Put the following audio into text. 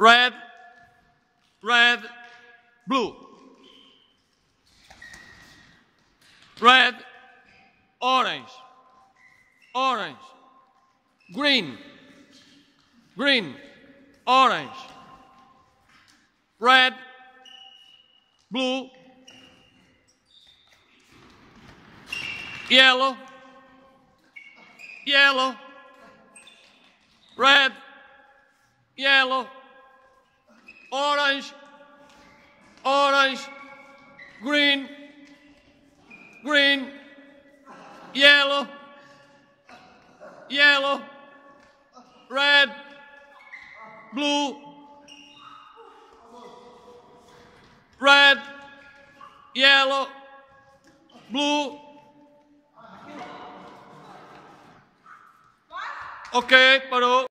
red, red, blue. Red, orange, orange, green, green, orange, red, blue, yellow, yellow, red, yellow, orange, orange, green, green, yellow, yellow, red, blue, red, yellow, blue. Ok, parou.